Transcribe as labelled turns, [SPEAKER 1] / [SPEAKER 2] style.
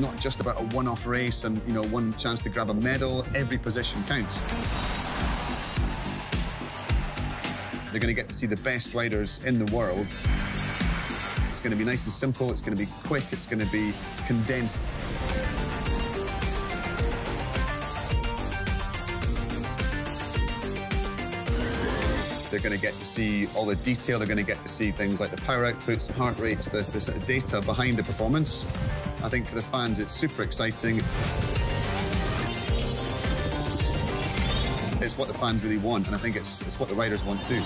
[SPEAKER 1] not just about a one-off race and, you know, one chance to grab a medal. Every position counts. They're going to get to see the best riders in the world. It's going to be nice and simple. It's going to be quick. It's going to be condensed. They're going to get to see all the detail. They're going to get to see things like the power outputs, the heart rates, the, the sort of data behind the performance. I think for the fans, it's super exciting. It's what the fans really want, and I think it's, it's what the riders want too.